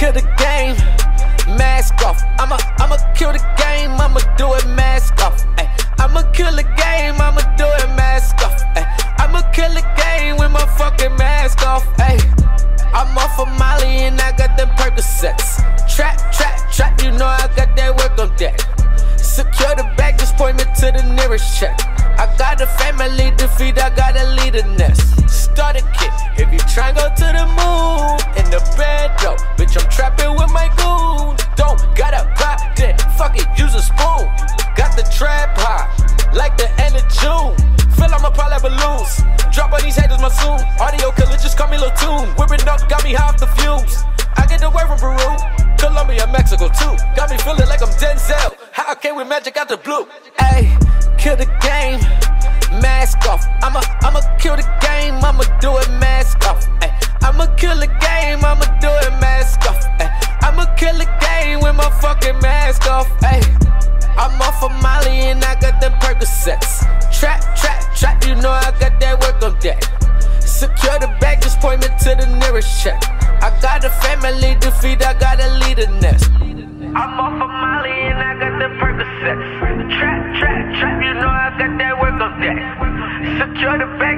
Kill the game, mask off. I'ma, I'ma kill the game, I'ma do it mask off. Ayy, I'ma kill the mask off. Ayy, I'm off of Molly and I got them Percocets. Trap, trap, trap, you know I got that work on deck. Secure the bag, just point me to the nearest check. I got a family to feed, I gotta a leader nest. Start a kit if you try go to the moon. In the bed though, bitch, I'm trapping with my goon. Don't gotta pop, then fuck it, use a spoon. Got the trap high, like the end of June. Fill up my pile balloons. Drop on these haters, my soon. Audio killer, Tune. Whipping up, got me high the fumes. I get word from Peru, Colombia, Mexico too. Got me feeling like I'm Denzel. How can we magic out the blue? Ayy, kill the game, mask off. I'ma, I'ma kill the game, I'ma do it mask off. Ayy, I'ma kill the game, I'ma do it mask off. Ayy, I'ma kill the game with my fucking mask off. Ayy, I'm off of Molly and I got me to the nearest check. I got a family to feed, I got a leader nest. I'm off of Molly and I got the Percocets. Trap, trap, trap, you know I got that work on deck. Secure the bag.